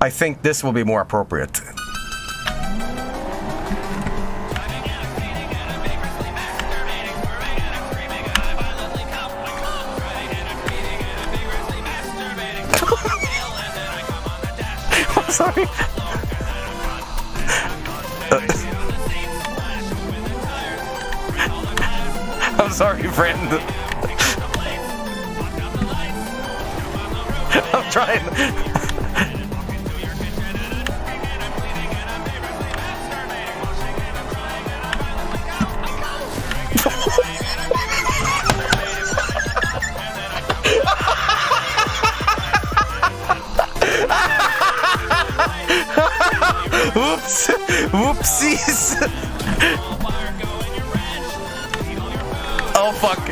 I think this will be more appropriate. Sorry. I'm sorry, friend. I'm trying. Whoops! Whoopsies! oh fuck.